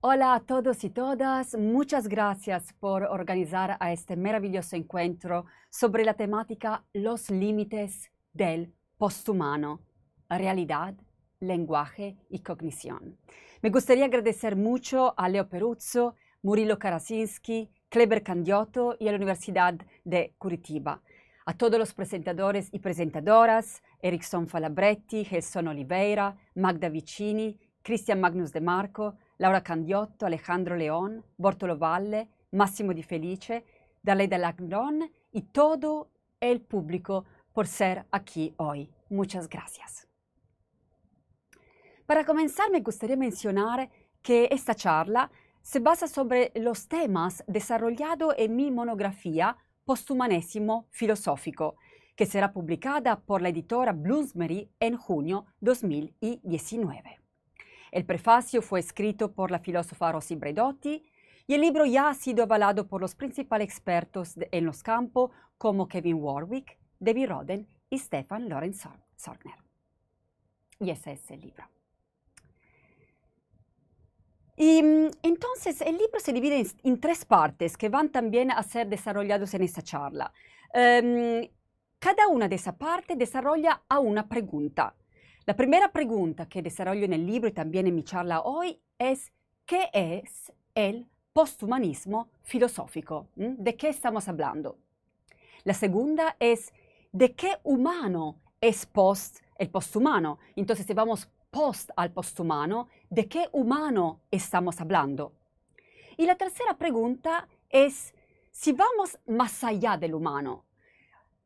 Hola a todos y todas, muchas gracias por organizar a este maravilloso encuentro sobre la temática Los límites del posthumano, realidad, lenguaje y cognición. Me gustaría agradecer mucho a Leo Peruzzo, Murilo Karasinski, Kleber Candiotto y a la Universidad de Curitiba. A todos los presentadores y presentadoras, Erickson Falabretti, Gelson Oliveira, Magda Vicini, Cristian Magnus De Marco, Laura Candiotto, Alejandro León, Bortolo Valle, Massimo Di Felice, Daleda Lagnon y todo el público por ser aquí hoy. Muchas gracias. Para comenzar, me gustaría mencionar que esta charla se basa sobre los temas desarrollados en mi monografía Posthumanesimo Filosófico, que será publicada por la editora Bloomsbury en junio 2019. El prefacio fue escrito por la filósofa Rosy Bredotti y el libro ya ha sido avalado por los principales expertos en los campos como Kevin Warwick, David Roden y Stefan Lorenz Sorgner. Y ese es el libro. Y mm, entonces el libro se divide en, tres partes que van también a ser desarrollados en esta charla. Em, cada una de esas partes desarrolla a una pregunta. La primera pregunta que desarrollo en el libro y también en mi charla hoy es ¿qué es el posthumanismo filosófico? ¿Mm? ¿De qué estamos hablando? La segunda es ¿de qué humano es post el posthumano? Entonces, si vamos post al posthumano, ¿de qué humano estamos hablando? Y la tercera pregunta es si vamos más allá del humano,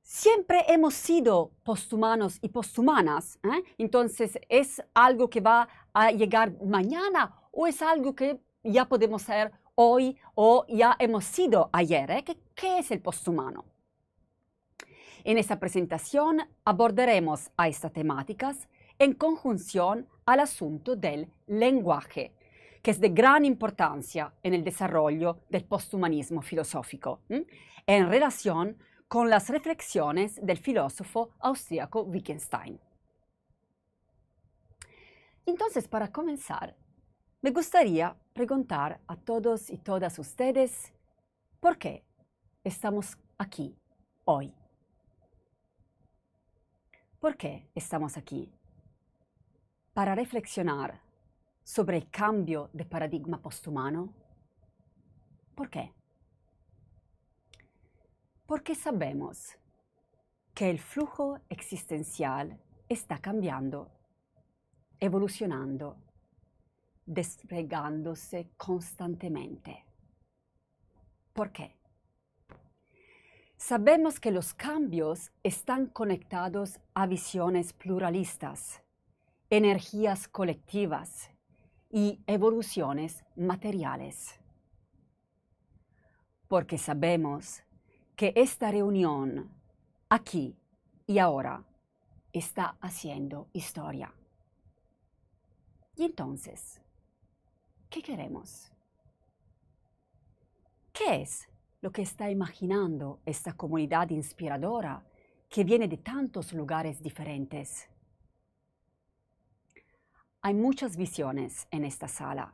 siempre hemos sido posthumanos y posthumanas. ¿eh? Entonces, ¿es algo que va a llegar mañana o es algo que ya podemos ser hoy o ya hemos sido ayer? ¿eh? ¿Qué, ¿Qué, es el posthumano? En esta presentación abordaremos a estas temáticas en conjunción al asunto del lenguaje, que es de gran importancia en el desarrollo del posthumanismo filosófico, en relación con las reflexiones del filósofo austríaco Wittgenstein. Entonces, para comenzar, me gustaría preguntar a todos y todas ustedes por qué estamos aquí hoy. ¿Por qué estamos aquí? Para reflexionar sobre el cambio de paradigma posthumano. ¿Por qué? Porque sabemos que el flujo existencial está cambiando, evolucionando, desplegándose constantemente. ¿Por qué? Sabemos que los cambios están conectados a visiones pluralistas, energías colectivas y evoluciones materiales. Porque sabemos que esta reunión aquí y ahora está haciendo historia. Y entonces, ¿qué queremos? ¿Qué es lo que está imaginando esta comunidad inspiradora que viene de tantos lugares diferentes? Hay muchas visiones en esta sala.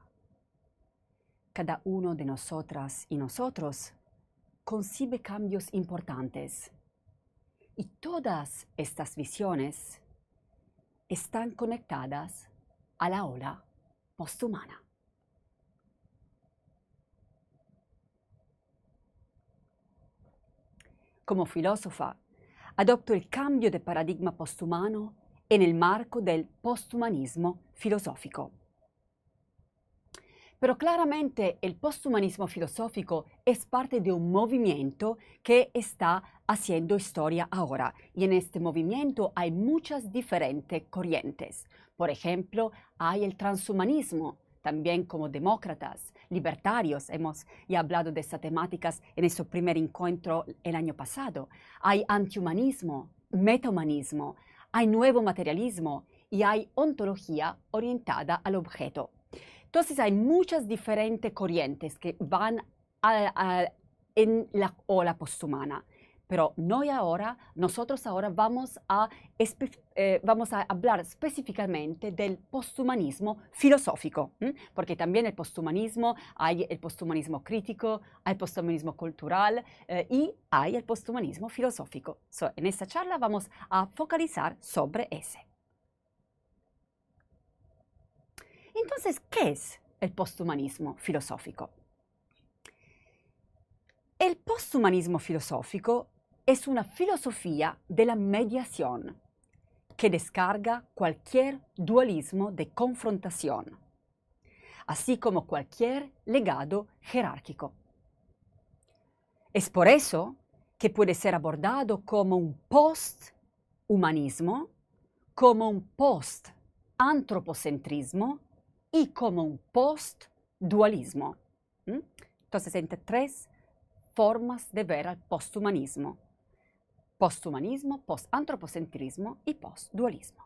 Cada uno de nosotras y nosotros concibe cambios importantes. Y todas estas visiones están conectadas a la ola posthumana. Como filósofa, adopto el cambio de paradigma posthumano en el marco del posthumanismo filosófico. Pero claramente el posthumanismo filosófico es parte de un movimiento que está haciendo historia ahora. Y en este movimiento hay muchas diferentes corrientes. Por ejemplo, hay el transhumanismo, también como demócratas, libertarios. Hemos ya hablado de estas temáticas en nuestro primer encuentro el año pasado. Hay antihumanismo, metahumanismo, hay nuevo materialismo y hay ontología orientada al objeto. Entonces hay muchas diferentes corrientes que van en la ola posthumana, pero no ahora, nosotros ahora vamos a, eh, vamos a hablar específicamente del posthumanismo filosófico, porque también el posthumanismo, hay el posthumanismo crítico, hay el posthumanismo cultural eh, y hay el posthumanismo filosófico. en esta charla vamos a focalizar sobre ese. Entonces, ¿qué es el posthumanismo filosófico? El posthumanismo filosófico es una filosofía de la mediación que descarga cualquier dualismo de confrontación, así como cualquier legado jerárquico. Es por eso que puede ser abordado como un post-humanismo, como un post-antropocentrismo y como un post-dualismo. Entonces, entre tres formas de ver al posthumanismo posthumanismo, postantropocentrismo y postdualismo.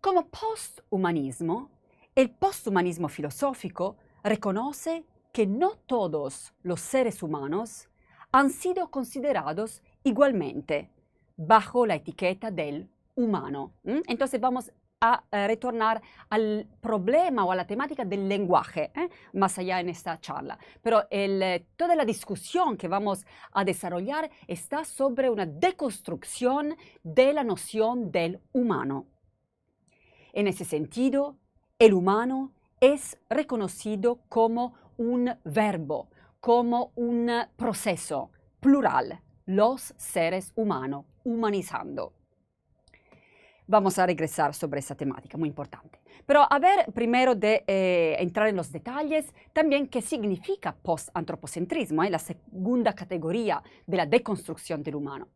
Como posthumanismo, el posthumanismo filosófico reconoce que no todos los seres humanos han sido considerados igualmente bajo la etiqueta del humano. Entonces vamos a eh, retornar al problema o a la temática del lenguaje, ¿eh? más allá en esta charla. Pero el, toda la discusión que vamos a desarrollar está sobre una deconstrucción de la noción del humano. En ese sentido, el humano es reconocido como un verbo, como un proceso plural, los seres humanos, humanizando. Vamos a regresar sobre esa temática, muy importante. Pero a ver, primero de eh, entrar en los detalles, también qué significa post-antropocentrismo, ¿eh? la segunda categoría de la deconstrucción del humano.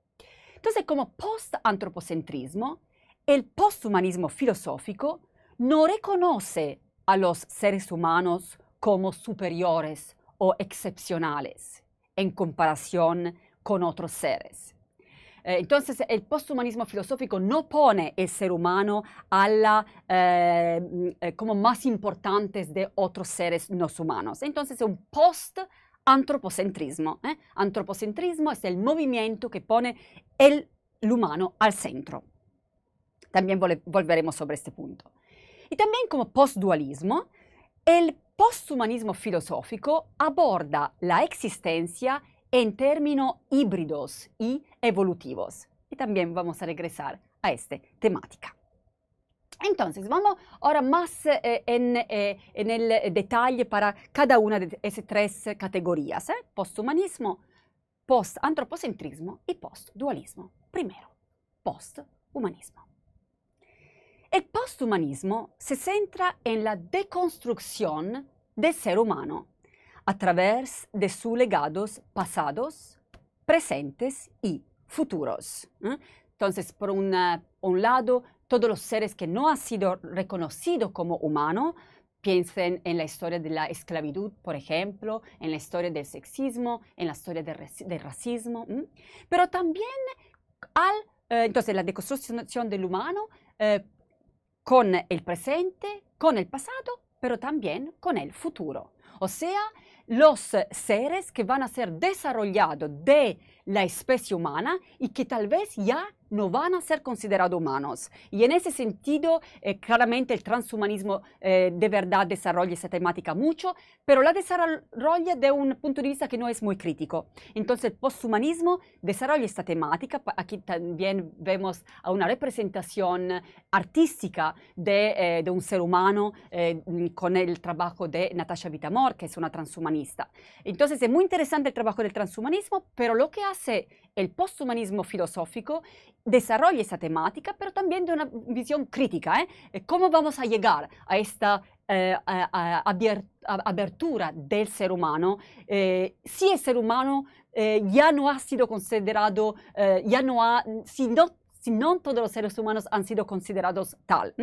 Entonces, como post-antropocentrismo, el posthumanismo filosófico no reconoce a los seres humanos como superiores o excepcionales en comparación con otros seres eh, entonces, el posthumanismo filosófico no pone el ser humano a la, eh, mm, eh, como más importantes de otros seres no humanos. Entonces, es un post-antropocentrismo. Antropocentrismo es el movimiento que pone el, humano al centro. También volveremos sobre este punto. Y también como postdualismo, el posthumanismo filosófico aborda la existencia en términos híbridos y evolutivos. Y también vamos a regresar a esta temática. Entonces, vamos ahora más eh, en, eh, en, el detalle para cada una de esas tres categorías, ¿eh? posthumanismo, post-antropocentrismo y post-dualismo. Primero, posthumanismo. El posthumanismo se centra en la deconstrucción del ser humano a través de sus legados pasados, presentes y futuros. Entonces, por un lado, todos los seres que no han sido reconocidos como humanos, piensen en la historia de la esclavitud, por ejemplo, en la historia del sexismo, en la historia del, racismo, pero también al, eh, entonces, la deconstrucción del humano eh, con el presente, con el pasado, pero también con el futuro. O sea, los seres que van a ser desarrollados de la especie humana y que tal vez ya no van a ser considerados humanos. Y en ese sentido, eh, claramente el transhumanismo eh, de verdad desarrolla esa temática mucho, pero la desarrolla de un punto de vista que no es muy crítico. Entonces, el posthumanismo desarrolla esta temática. Aquí también vemos a una representación artística de, eh, de un ser humano con el trabajo de Natasha Vitamor, que es una transhumanista. Entonces, es muy interesante el trabajo del transhumanismo, pero lo que hace el posthumanismo filosófico desarrolla esa temática, pero también de una visión crítica. ¿eh? eh ¿Cómo vamos a llegar a esta eh, abertura del ser humano eh, si el ser humano ya no ha sido considerado, ya no ha, si no si no todos los seres humanos han sido considerados tal.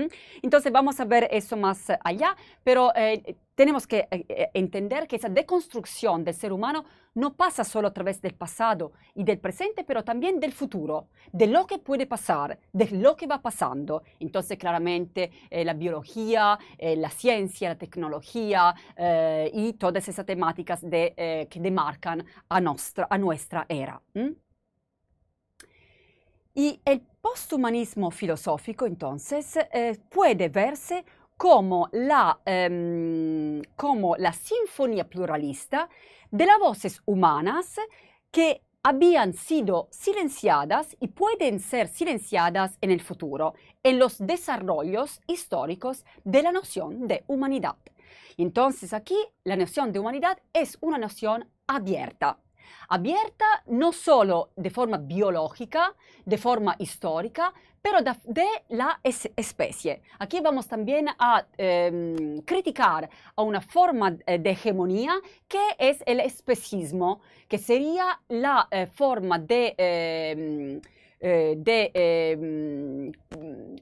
Entonces vamos a ver eso más allá, pero eh, tenemos que eh, eh, entender que esa deconstrucción del ser humano no pasa solo a través del pasado y del presente, pero también del futuro, de lo que puede pasar, de lo que va pasando. Entonces, claramente, eh, la biología, la ciencia, la tecnología y todas esas temáticas de, que demarcan a, nuestra, a nuestra era. Y el posthumanismo filosófico, entonces, puede verse como la, um, como la sinfonía pluralista de las voces humanas que habían sido silenciadas y pueden ser silenciadas en el futuro, en los desarrollos históricos de la noción de humanidad. Entonces aquí la noción de humanidad es una noción abierta, abierta no solo de forma biológica, de forma histórica, pero de la especie. Aquí vamos también a em, criticar a una forma de hegemonía que es el especismo, que sería la eh, forma de... Em, eh, de em,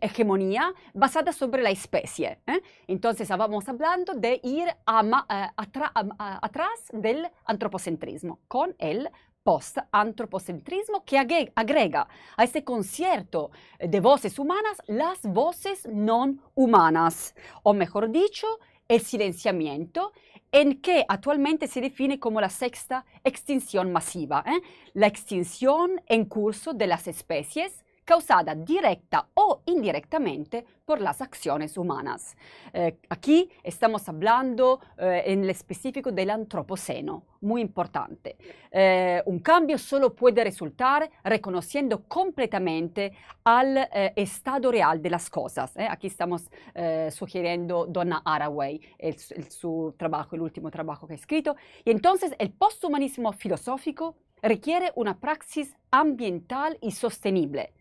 hegemonía basada sobre la especie. Entonces, vamos hablando de ir atrás del antropocentrismo con el post-antropocentrismo que agrega a este concierto de voces humanas las voces no humanas, o mejor dicho, el silenciamiento en que actualmente se define como la sexta extinción masiva, ¿eh? la extinción en curso de las especies causada directa o indirectamente por las acciones humanas. Eh, aquí estamos hablando eh, en específico del antropoceno, muy importante. Eh, un cambio solo puede resultar reconociendo completamente al eh, estado real de las cosas. ¿eh? Aquí estamos eh, sugiriendo Donna Haraway, el, el, su trabajo, el último trabajo que ha escrito. Y entonces el posthumanismo filosófico requiere una praxis ambiental y sostenible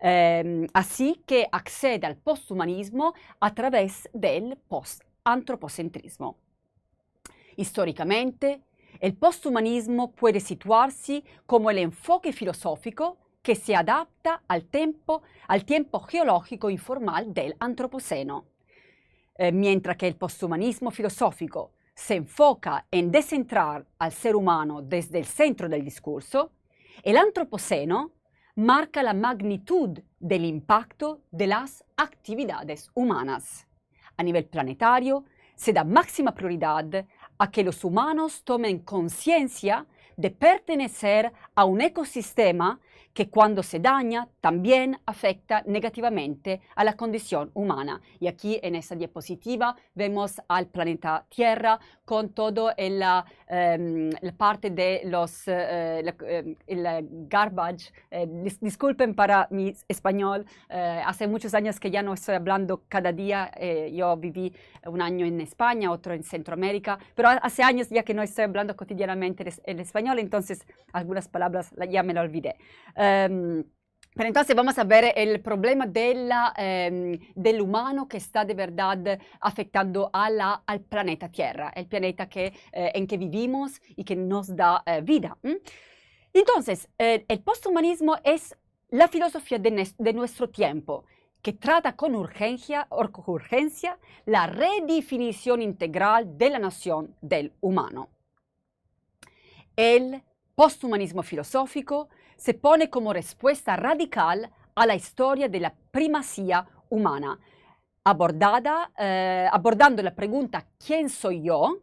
eh, así que accede al posthumanismo a través del post-antropocentrismo. Históricamente, el posthumanismo puede situarse como el enfoque filosófico que se adapta al tiempo, al tiempo geológico informal del Antropoceno, eh, mientras que el posthumanismo filosófico se enfoca en descentrar al ser humano desde el centro del discurso, el Antropoceno marca la magnitud del impacto de las actividades humanas. A nivel planetario, se da máxima prioridad a que los humanos tomen conciencia de pertenecer a un ecosistema que cuando se daña también afecta negativamente a la condición humana. Y aquí en esta diapositiva vemos al planeta Tierra con todo el, um, la parte de los uh, la, el garbage. Uh, dis disculpen para mi español, hace muchos años que ya no estoy hablando cada día. yo viví un año en España, otro en Centroamérica, pero hace años ya que no estoy hablando cotidianamente el español, entonces algunas palabras ya me lo olvidé. Um, pero entonces vamos a ver el problema de la, eh, del humano que está de verdad afectando a al planeta Tierra, el planeta que, eh, en que vivimos y que nos da eh, vida. Entonces, el posthumanismo es la filosofía de, de, nuestro tiempo que trata con urgencia, urgencia la redefinición integral de la nación del humano. El posthumanismo filosófico se pone como respuesta radical a la historia de la primacía humana, abordada, eh, abordando la pregunta ¿quién soy yo?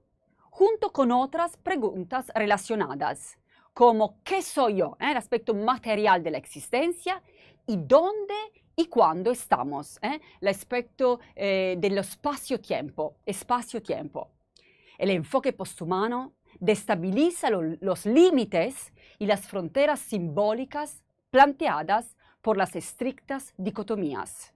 junto con otras preguntas relacionadas, como ¿qué soy yo? Eh, el aspecto material de la existencia y dónde y cuándo estamos, eh, el aspecto del espacio-tiempo, espacio-tiempo. El enfoque posthumano destabiliza lo, los límites y las fronteras simbólicas planteadas por las estrictas dicotomías.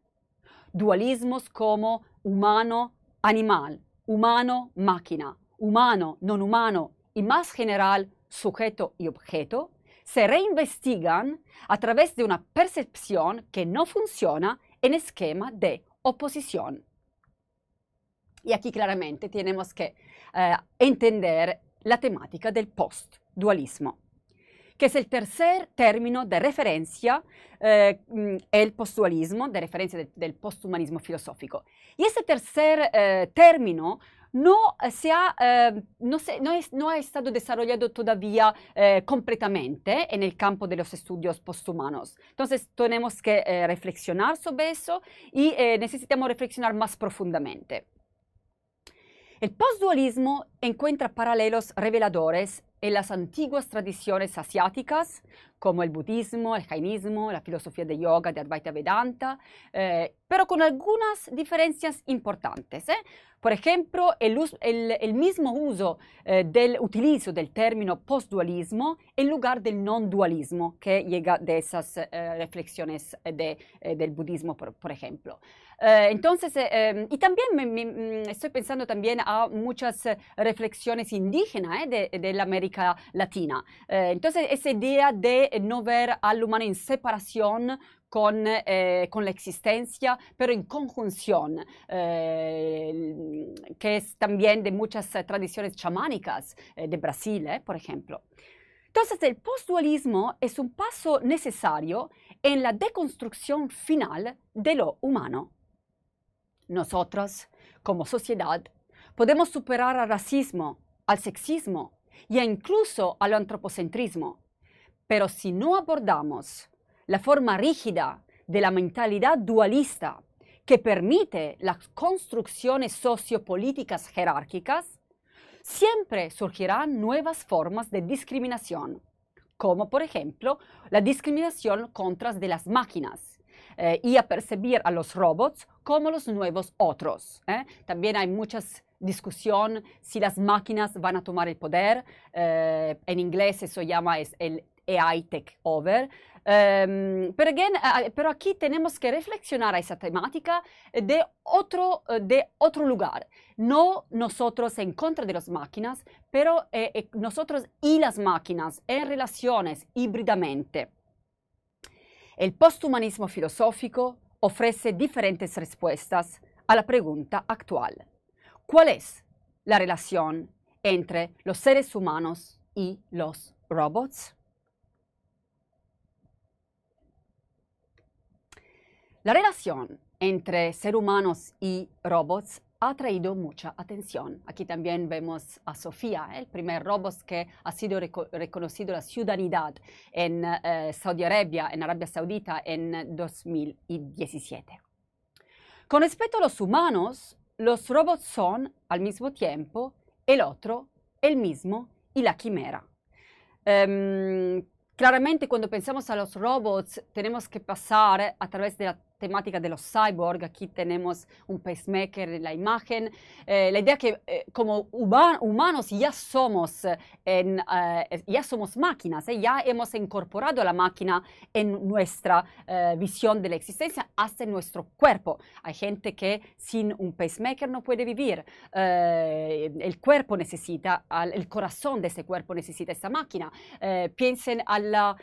Dualismos como humano-animal, humano-máquina, humano-non humano y más general sujeto y objeto se reinvestigan a través de una percepción que no funciona en esquema de oposición. Y aquí claramente tenemos que eh, entender la temática del post-dualismo que es el tercer término de referencia, eh, mm, el postdualismo, de referencia de, del posthumanismo filosófico. Y ese tercer eh, término no, se ha, eh, no, se, no, es, no, ha estado desarrollado todavía eh, completamente en el campo de los estudios posthumanos. Entonces tenemos que eh, reflexionar sobre eso y necesitamos reflexionar más profundamente. El postdualismo encuentra paralelos reveladores en las antiguas tradiciones asiáticas, como el budismo, el jainismo, la filosofía de yoga de Advaita Vedanta, eh, pero con algunas diferencias importantes. ¿eh? Por ejemplo, el, el, el mismo uso eh, del utilizo del término postdualismo en lugar del non-dualismo que llega de esas eh, reflexiones de, eh, del budismo, por, por ejemplo. Eh, entonces, em, y también me, me, mm, estoy pensando también a muchas reflexiones indígenas de, de, la América Latina. entonces, esa idea de no ver al humano en separación con, eh, con, la existencia, pero en conjunción, eh, que es también de muchas tradiciones chamánicas eh, de Brasil, por ejemplo. Entonces, el postdualismo es un paso necesario en la deconstrucción final de lo humano. Nosotros, como sociedad, podemos superar al racismo, al sexismo e incluso al antropocentrismo, pero si no abordamos la forma rígida de la mentalidad dualista que permite las construcciones sociopolíticas jerárquicas, siempre surgirán nuevas formas de discriminación, como por ejemplo la discriminación contra las máquinas eh, y a percibir a los robots como los nuevos otros. ¿eh? También hay muchas discusión si las máquinas van a tomar el poder. Eh, en inglés eso llama es el AI takeover. Um, pero, again, pero, aquí tenemos que reflexionar a esa temática de otro, uh, de otro lugar. No nosotros en contra de las máquinas, pero eh, eh, nosotros y las máquinas en relaciones híbridamente. El posthumanismo filosófico ofrece diferentes respuestas a la pregunta actual. ¿Cuál es la relación entre los seres humanos y los robots? La relación entre seres humanos y robots ha traído mucha atención. Aquí también vemos a Sofía, el primer robot que ha sido reco reconocido la ciudadanía en eh, Saudi Arabia, en Arabia Saudita, en 2017. Con respecto a los humanos, los robots son al mismo tiempo el otro, el mismo y la quimera. Um, claramente cuando pensamos a los robots tenemos que pasar a través de la temática de los cyborg. Aquí tenemos un pacemaker en la imagen. Eh, la idea que eh, como human humanos ya somos, en, eh, ya somos máquinas, eh, ya hemos incorporado la máquina en nuestra eh, visión de la existencia hasta en nuestro cuerpo. Hay gente que sin un pacemaker no puede vivir. Eh, el cuerpo necesita, el corazón de ese cuerpo necesita esta máquina. piensen a la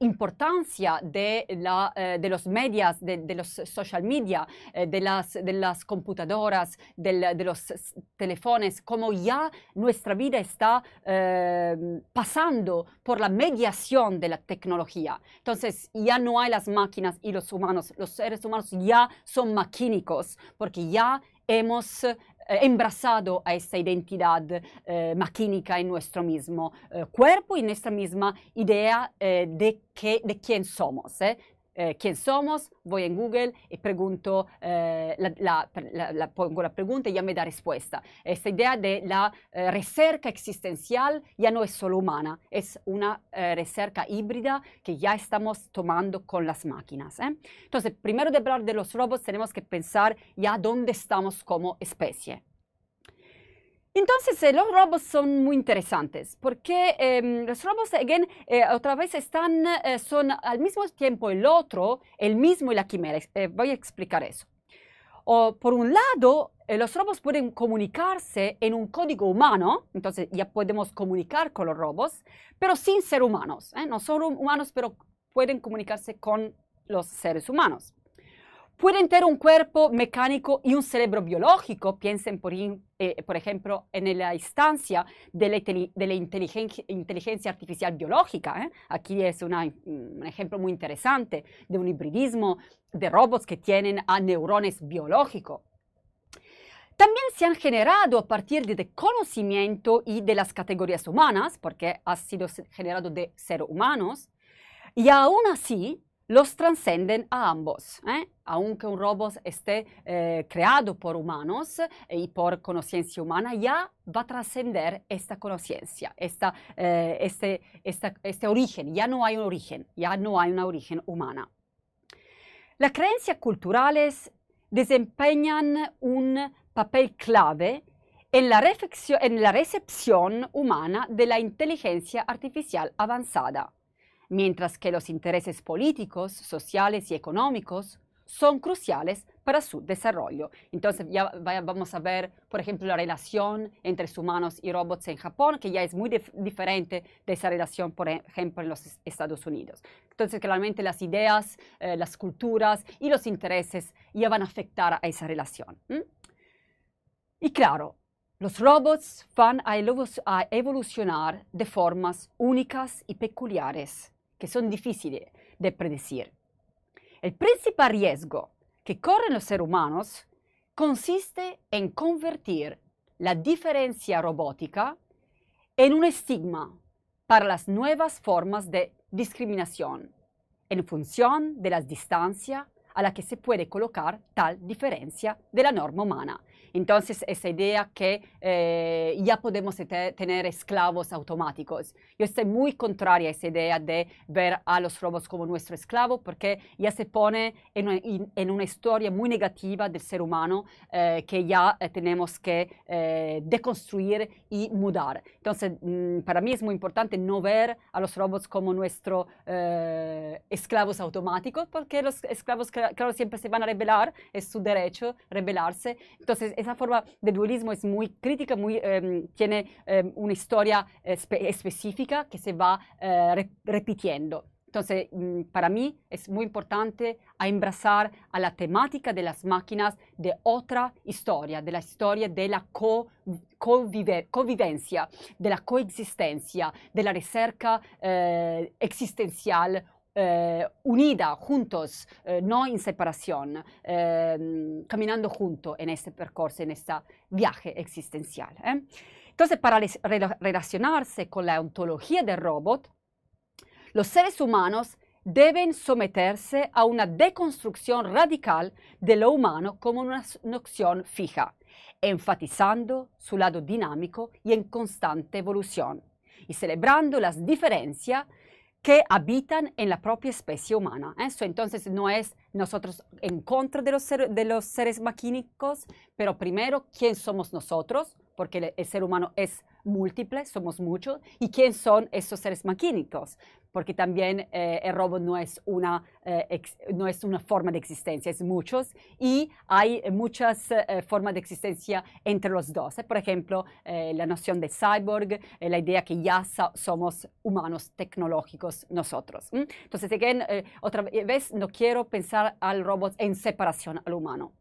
importancia de, la, de los medios, de, de los social media, eh, de, las, de las computadoras, del, de los teléfonos, como ya nuestra vida está eh, pasando por la mediación de la tecnología. Entonces ya no hay las máquinas y los humanos, los seres humanos ya son maquínicos porque ya hemos eh, embrazado a esa identidad eh, maquínica en nuestro mismo eh, cuerpo y en nuestra misma idea eh, de, que, de quién somos, eh, quién somos, voy en Google y pregunto, eh, la, la, la, pongo la pregunta y ya me da respuesta. Esta idea de la eh, recerca existencial ya no es solo humana, es una eh, recerca híbrida que ya estamos tomando con las máquinas. ¿eh? Entonces, primero de hablar de los robots, tenemos que pensar ya dónde estamos como especie. Entonces, eh, los robots son muy interesantes porque eh, los robots, again, eh, otra vez están, eh, son al mismo tiempo el otro, el mismo y la quimera. Eh, voy a explicar eso. O, por un lado, eh, los robots pueden comunicarse en un código humano, entonces ya podemos comunicar con los robots, pero sin ser humanos. No son humanos, pero pueden comunicarse con los seres humanos. Pueden tener un cuerpo mecánico y un cerebro biológico. Piensen, por, eh, por ejemplo, en la instancia de la, de la inteligencia, inteligencia, artificial biológica. ¿eh? Aquí es una, un ejemplo muy interesante de un hibridismo de robots que tienen a neurones biológicos. También se han generado a partir de conocimiento y de las categorías humanas, porque ha sido generado de seres humanos, y aún así los trascenden a ambos. ¿eh? Aunque un robot esté eh, creado por humanos eh, y por conciencia humana, ya va a trascender esta conciencia, esta, eh, este, este origen. Ya no hay un origen, ya no hay una origen humana. Las creencias culturales desempeñan un papel clave en la, en la recepción humana de la inteligencia artificial avanzada mientras que los intereses políticos, sociales y económicos son cruciales para su desarrollo. Entonces ya vamos a ver, por ejemplo, la relación entre humanos y robots en Japón, que ya es muy diferente de esa relación, por ejemplo, en los Estados Unidos. Entonces, claramente las ideas, eh, las culturas y los intereses ya van a afectar a esa relación. Y claro, los robots van a evolucionar de formas únicas y peculiares que son difíciles de predecir. El principal riesgo que corren los seres humanos consiste en convertir la diferencia robótica en un estigma para las nuevas formas de discriminación, en función de la distancia a la que se puede colocar tal diferencia de la norma humana. Entonces, esa idea que eh, ya podemos tener esclavos automáticos. Yo estoy muy contraria a esa idea de ver a los robots como nuestro esclavo porque ya se pone en una, en una historia muy negativa del ser humano eh, que ya eh, tenemos que eh, deconstruir y mudar. Entonces, mm, para mí es muy importante no ver a los robots como nuestros eh, esclavos automáticos porque los esclavos, claro, siempre se van a rebelar, es su derecho rebelarse. Entonces, esa forma de dualismo es muy crítica, muy, eh, tiene eh, una historia espe específica que se va eh, re repitiendo. Entonces, mm, para mí es muy importante abrazar a la temática de las máquinas de otra historia, de la historia de la co convive convivencia, de la coexistencia, de la recerca eh, existencial eh, unida, juntos, eh, no en separación, eh, caminando juntos en este percorso, en este viaje existencial. Entonces, para relacionarse con la ontología del robot, los seres humanos deben someterse a una deconstrucción radical de lo humano como una noción fija, enfatizando su lado dinámico y en constante evolución, y celebrando las diferencias que habitan en la propia especie humana. Eso entonces no es nosotros en contra de los, de los seres maquínicos, pero primero, ¿quién somos nosotros? Porque el, ser humano es múltiple, somos muchos, y quién son esos seres maquínicos, porque también eh, el robot no es, una, eh, ex, no es una forma de existencia, es muchos, y hay muchas eh, formas de existencia entre los dos. Por ejemplo, eh, la noción de cyborg, eh, la idea que ya so somos humanos tecnológicos nosotros. ¿m? Entonces, again, otra vez, no quiero pensar al robot en separación al humano.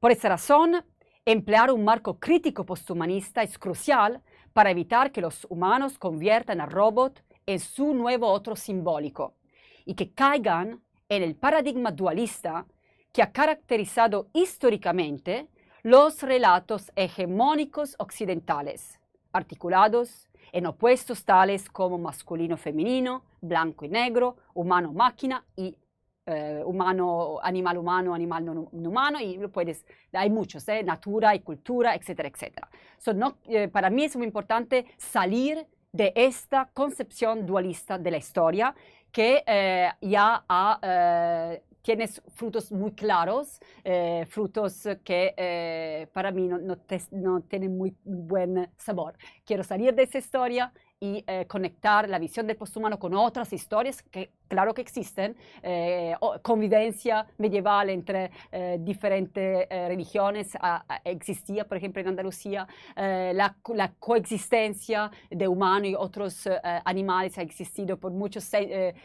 Por esa razón, emplear un marco crítico posthumanista es crucial para evitar que los humanos conviertan al robot en su nuevo otro simbólico y que caigan en el paradigma dualista que ha caracterizado históricamente los relatos hegemónicos occidentales, articulados en opuestos tales como masculino-femenino, blanco y negro, humano-máquina y eh, humano, animal humano, animal no, no, humano, y puedes, hay muchos, eh, natura y cultura, etcétera, etcétera. So, no, eh, para mí es muy importante salir de esta concepción dualista de la historia que eh, ya ha, eh, tiene frutos muy claros, eh, frutos que para mí no, no, te, no, tienen muy buen sabor. Quiero salir de esa historia y eh, conectar la visión del posthumano con otras historias que claro que existen, eh, convivencia medieval entre eh, diferentes religiones. Existía, por ejemplo, en Andalucía, la, la, coexistencia de humanos y otros animales. Ha existido por muchos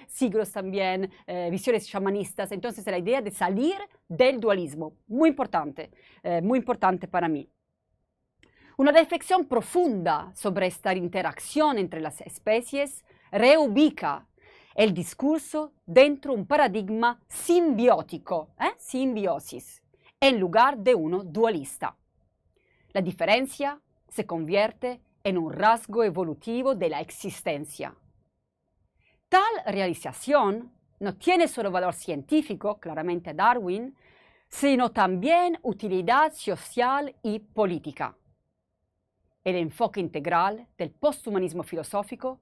siglos también, visiones chamanistas, entonces la idea de salir del dualismo, muy importante, muy importante para mí. Una reflexión profunda sobre esta interacción entre las especies reubica el discurso dentro un paradigma simbiótico, ¿eh? simbiosis, en lugar de uno dualista. La diferencia se convierte en un rasgo evolutivo de la existencia. Tal realización no tiene solo valor científico, claramente Darwin, sino también utilidad social y política el enfoque integral del posthumanismo filosófico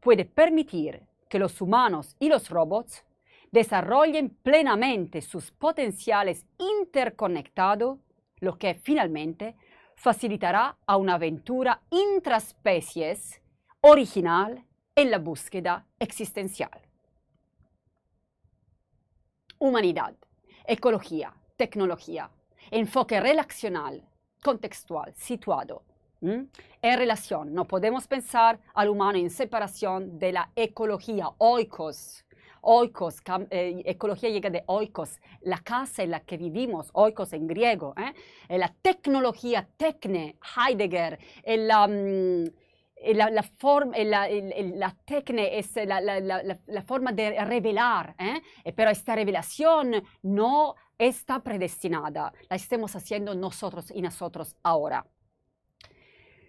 puede permitir que los humanos y los robots desarrollen plenamente sus potenciales interconectados, lo que finalmente facilitará a una aventura intraspecies original en la búsqueda existencial. Humanidad, ecología, tecnología, enfoque relacional, contextual, situado ¿Mm? En relación, no podemos pensar al humano en separación de la ecología, oikos. Oikos, eh, ecología llega de oikos, la casa en la que vivimos, oikos en griego. ¿eh? eh la tecnología, tecne, Heidegger, la, mm, la, la, forma, la, la tecne es la, la, forma de revelar, ¿eh? pero esta revelación no está predestinada, la estamos haciendo nosotros y nosotros ahora.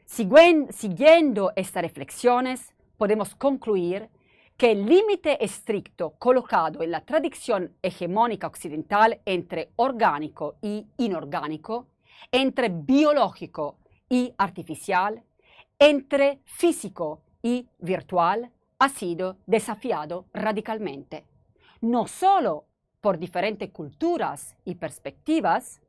Siguiendo estas reflexiones, podemos concluir que el límite estricto colocado en la tradición hegemónica occidental entre orgánico y inorgánico, entre biológico y artificial, entre físico y virtual, ha sido desafiado radicalmente, no solo por diferentes culturas y perspectivas,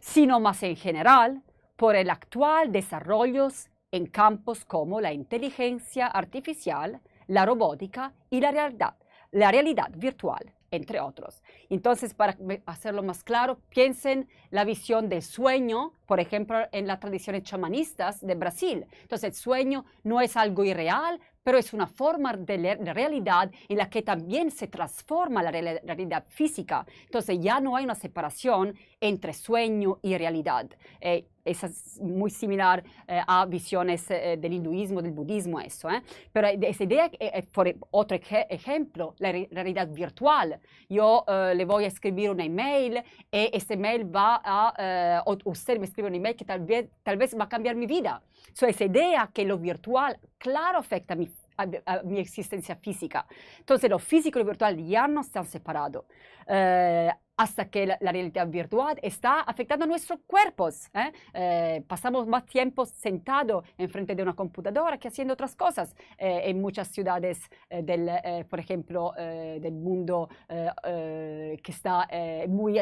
sino más en general por el actual desarrollo en campos como la inteligencia artificial, la robótica y la realidad, la realidad virtual, entre otros. Entonces, para hacerlo más claro, piensen la visión del sueño, por ejemplo, en las tradiciones chamanistas de Brasil. Entonces, el sueño no es algo irreal, pero es una forma de, realidad en la que también se transforma la realidad física. Entonces ya no hay una separación entre sueño y realidad. Eh, es muy similar eh, a visiones eh, del hinduismo, del budismo, eso. Pero esa idea, por otro ejemplo, la realidad virtual. Yo le voy a escribir una email y ese mail va a, usted me escribe un email que tal vez, tal vez va a cambiar mi vida. So, esa idea que lo virtual, claro, afecta a mi a, mi existencia física. Entonces, lo físico y lo virtual ya no están separados. Eh, hasta que la, realidad virtual está afectando a nuestros cuerpos. ¿eh? Eh, pasamos más tiempo sentados enfrente de una computadora que haciendo otras cosas en muchas ciudades, del, por ejemplo, del mundo que está muy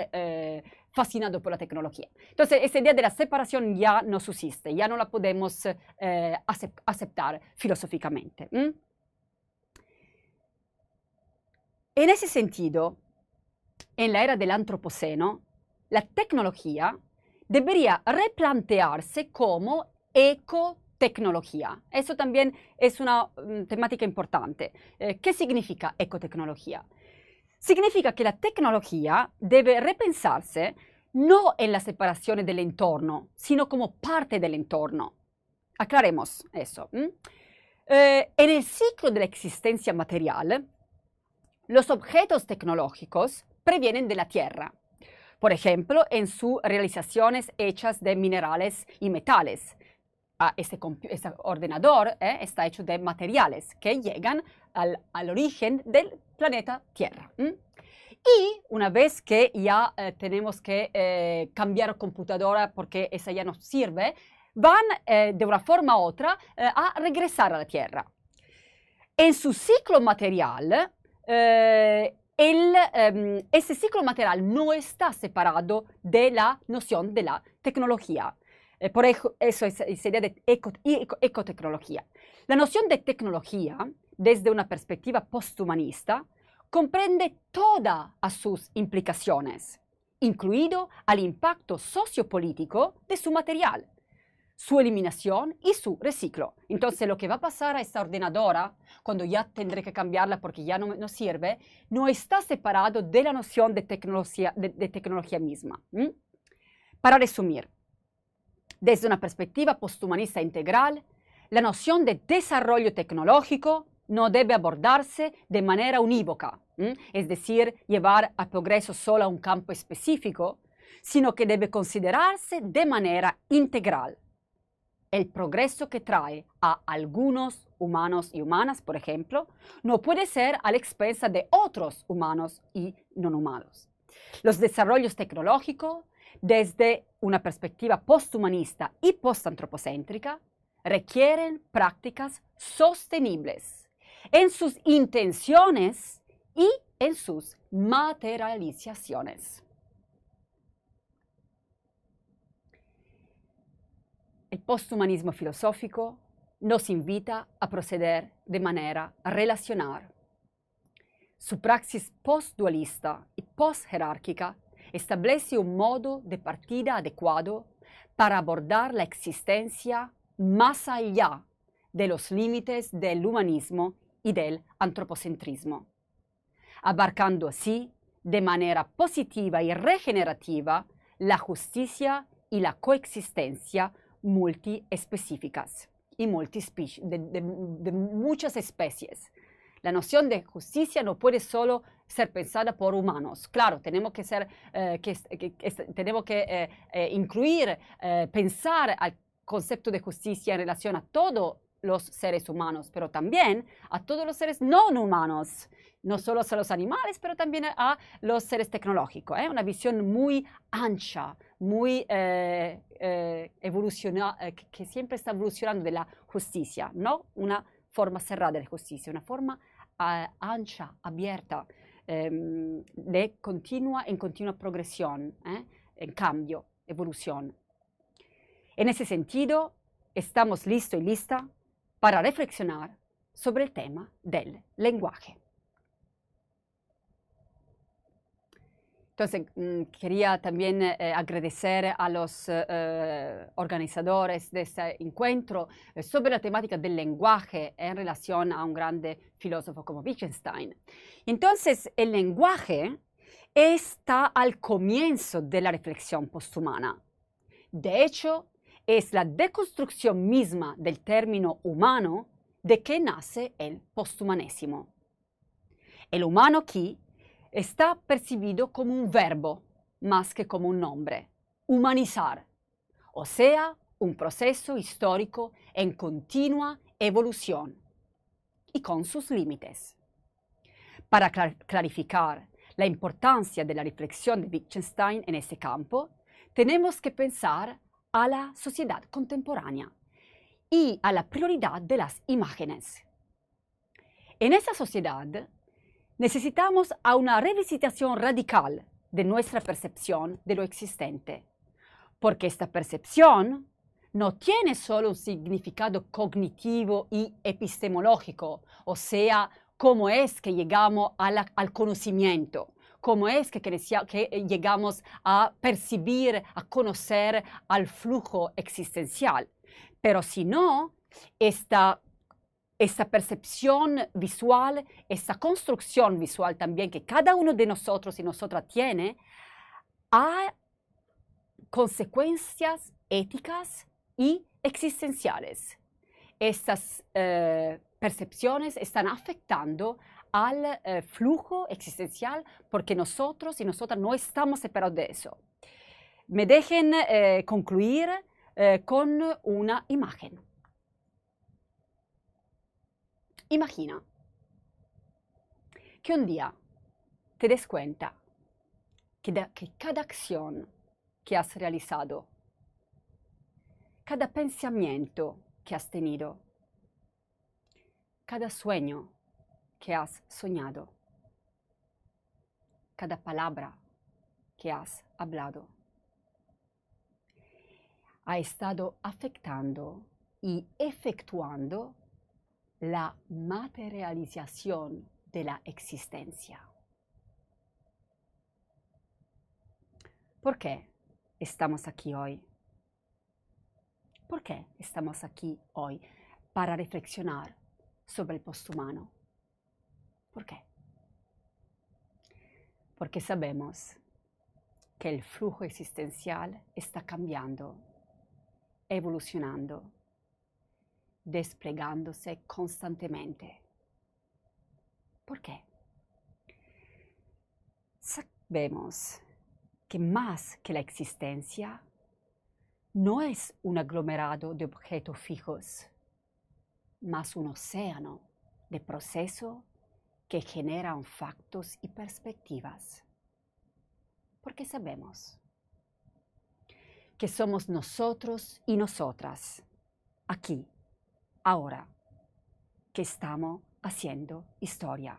fascinado por la tecnología. Entonces, esa idea de la separación ya no subsiste, ya no la podemos aceptar filosóficamente. En ese sentido, en la era del Antropoceno, la tecnología debería replantearse como ecotecnología. Eso también es una mm, temática importante. Eh, ¿Qué significa ecotecnología? Significa que la tecnología debe repensarse no en la separación del entorno, sino como parte del entorno. Aclaremos eso. Eh, en el ciclo de la existencia material, los objetos tecnológicos previenen de la Tierra. Por ejemplo, en sus realizaciones hechas de minerales y metales. Ah, este, ordenador eh, está hecho de materiales que llegan al, origen del planeta Tierra. Y una vez que ya eh, tenemos que eh, cambiar computadora porque esa ya no sirve, van de una forma u otra a regresar a la Tierra. En su ciclo material, el, um, ese ciclo material no está separado de la noción de la tecnología. Eh, por eso, eso sería de eco, eco, ecotecnología. La noción de tecnología, desde una perspectiva posthumanista, comprende todas sus implicaciones, incluido al impacto sociopolítico de su material, su eliminación y su reciclo. Entonces lo que va a pasar a esta ordenadora, cuando ya tendré que cambiarla porque ya no, no sirve, no está separado de la noción de tecnología, misma. ¿Mm? Para resumir, desde una perspectiva posthumanista integral, la noción de desarrollo tecnológico no debe abordarse de manera unívoca, es decir, llevar al progreso solo a un campo específico, sino que debe considerarse de manera integral. El progreso que trae a algunos humanos y humanas, por ejemplo, no puede ser a la expensa de otros humanos y no humanos. Los desarrollos tecnológicos, desde una perspectiva posthumanista y postantropocéntrica, requieren prácticas sostenibles en sus intenciones y en sus materializaciones. El posthumanismo filosófico nos invita a proceder de manera relacional. Su praxis postdualista y postjerárquica establece un modo de partida adecuado para abordar la existencia más allá de los límites del humanismo y del antropocentrismo, abarcando así de manera positiva y regenerativa la justicia y la coexistencia multiespecíficas y de, de, muchas especies. La noción de justicia no puede solo ser pensada por humanos. Claro, tenemos que, ser, eh, tenemos que eh, eh, incluir, pensar al concepto de justicia en relación a todos los seres humanos, pero también a todos los seres no humanos, no solo a los animales, pero también a los seres tecnológicos. ¿eh? Una visión muy ancha, muy eh, eh, eh, que, siempre está evolucionando de la justicia, no una forma cerrada de justicia, una forma uh, ancha, abierta, ehm, de continua, en continua progresión, ¿eh? en cambio, evolución. En ese sentido, estamos listos y lista para reflexionar sobre el tema del lenguaje. Entonces, mm, quería también eh, agradecer a los eh, organizadores de este encuentro eh, sobre la temática del lenguaje en relación a un grande filósofo como Wittgenstein. Entonces, el lenguaje está al comienzo de la reflexión posthumana. De hecho, es la deconstrucción misma del término humano de que nace el posthumanesimo. El humano aquí está percibido como un verbo más que como un nombre, humanizar, o sea, un proceso histórico en continua evolución y con sus límites. Para clar clarificar la importancia de la reflexión de Wittgenstein en este campo, tenemos que pensar a la sociedad contemporánea y a la prioridad de las imágenes. En esa sociedad necesitamos a una revisitación radical de nuestra percepción de lo existente, porque esta percepción no tiene solo un significado cognitivo y epistemológico, o sea, cómo es que llegamos al conocimiento, cómo es que, que, eh, llegamos a percibir, a conocer al flujo existencial. Pero si no, esta, esta percepción visual, esta construcción visual también que cada uno de nosotros y nosotras tiene, ha consecuencias éticas y existenciales. Estas eh, percepciones están afectando al eh, flujo existencial porque nosotros y nosotras no estamos separados de eso. Me dejen eh, concluir con una imagen. Imagina que un día te des cuenta que, de, que cada acción que has realizado, cada pensamiento que has tenido, cada sueño que has soñado, cada palabra que has hablado, ha estado afectando y efectuando la materialización de la existencia. ¿Por qué estamos aquí hoy? ¿Por qué estamos aquí hoy para reflexionar sobre el posthumano? ¿Por qué? Porque sabemos que el flujo existencial está cambiando, evolucionando, desplegándose constantemente. ¿Por qué? Sabemos que más que la existencia, no es un aglomerado de objetos fijos, más un océano de procesos que generan factos y perspectivas. Porque sabemos que somos nosotros y nosotras, aquí, ahora, que estamos haciendo historia,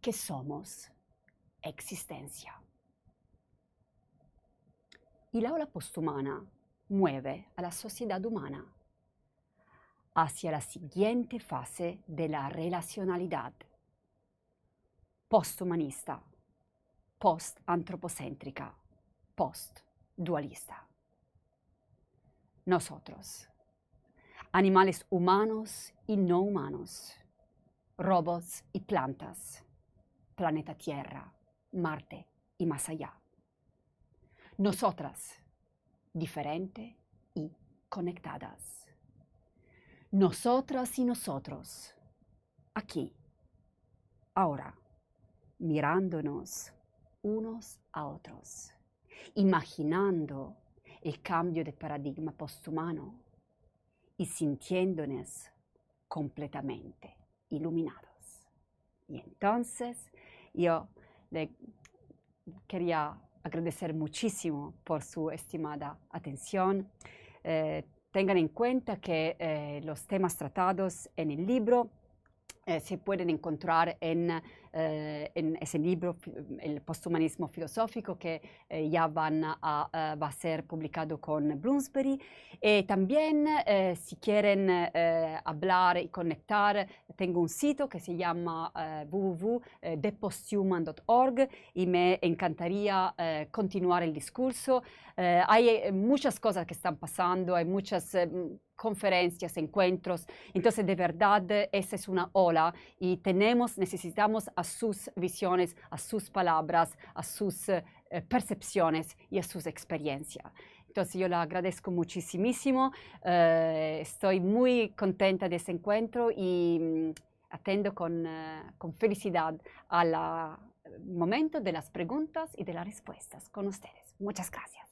que somos existencia. Y la ola posthumana mueve a la sociedad humana hacia la siguiente fase de la relacionalidad, posthumanista, post-antropocéntrica, post-dualista. Nosotros, animales humanos y no humanos, robots y plantas, planeta Tierra, Marte y más allá nosotras, diferente y conectadas. Nosotras y nosotros, aquí, ahora, mirándonos unos a otros, imaginando el cambio de paradigma posthumano y sintiéndonos completamente iluminados. Y entonces yo le quería agradecer muchísimo por su estimada atención. Eh, tengan en cuenta que eh, los temas tratados en el libro eh, se pueden encontrar en eh, ese libro, el posthumanismo filosófico, que eh, ya van a, va a ser publicado con Bloomsbury. Y también, si quieren hablar y conectar, tengo un sitio que se llama www.theposthuman.org y me encantaría continuar el discurso. hay muchas cosas que están pasando, hay muchas conferencias, encuentros. Entonces, de verdad, esa es una ola y tenemos, necesitamos sus visiones, a sus palabras, a sus eh, percepciones y a sus experiencias. Entonces yo le agradezco muchísimo, eh, estoy muy contenta de ese encuentro y mm, atendo con, eh, con felicidad al momento de las preguntas y de las respuestas con ustedes. Muchas gracias.